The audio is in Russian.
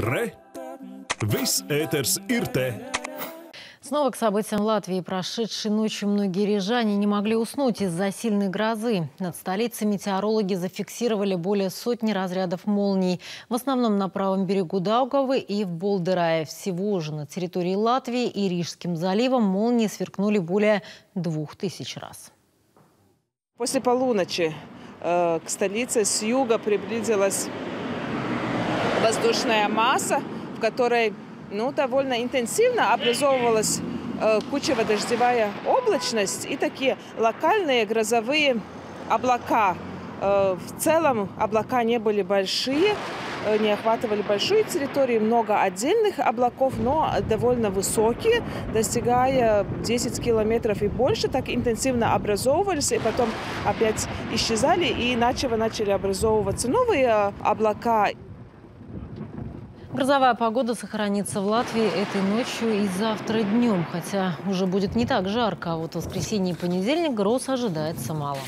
Re! Viss ēters ir te! Снова к событиям Латвии. Прошедшей ночью многие рижане не могли уснуть из-за сильной грозы. Над столицей метеорологи зафиксировали более сотни разрядов молний. В основном на правом берегу Даугавы и в Болдерае. Всего же на территории Латвии и Рижским заливом молнии сверкнули более двух тысяч раз. После полуночи э, к столице с юга приблизилась воздушная масса, в которой ну, довольно интенсивно образовывалась э, кучево-дождевая облачность и такие локальные грозовые облака. Э, в целом облака не были большие, э, не охватывали большую территорию, много отдельных облаков, но довольно высокие, достигая 10 километров и больше, так интенсивно образовывались, и потом опять исчезали, и иначе начали образовываться новые э, облака. Грозовая погода сохранится в Латвии этой ночью и завтра днем, хотя уже будет не так жарко, а вот в воскресенье и понедельник гроз ожидается мало.